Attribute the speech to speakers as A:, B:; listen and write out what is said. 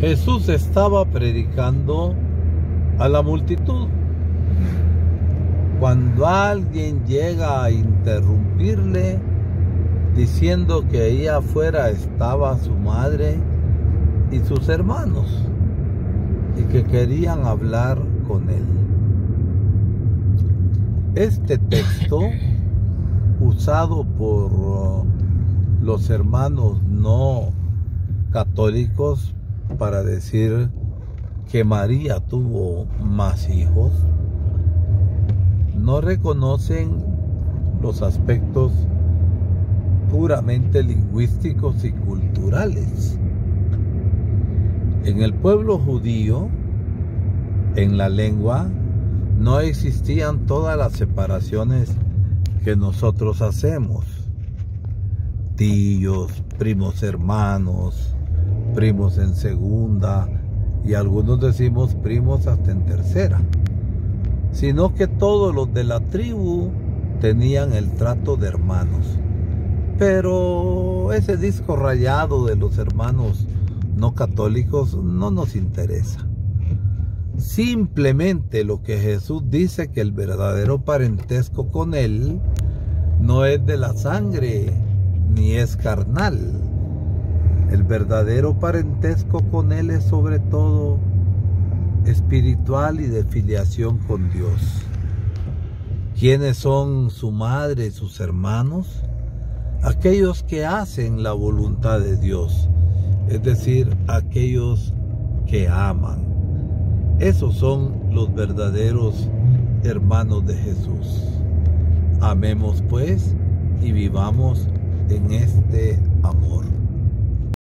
A: Jesús estaba predicando a la multitud. Cuando alguien llega a interrumpirle diciendo que ahí afuera estaba su madre y sus hermanos y que querían hablar con él. Este texto usado por uh, los hermanos no católicos para decir que María tuvo más hijos, no reconocen los aspectos puramente lingüísticos y culturales. En el pueblo judío, en la lengua, no existían todas las separaciones que nosotros hacemos. Tíos, primos hermanos, primos en segunda y algunos decimos primos hasta en tercera. Sino que todos los de la tribu tenían el trato de hermanos. Pero ese disco rayado de los hermanos no católicos no nos interesa. Simplemente lo que Jesús dice que el verdadero parentesco con Él no es de la sangre ni es carnal. El verdadero parentesco con Él es sobre todo espiritual y de filiación con Dios. ¿Quiénes son su madre y sus hermanos? Aquellos que hacen la voluntad de Dios, es decir, aquellos que aman. Esos son los verdaderos hermanos de Jesús. Amemos pues y vivamos en este amor.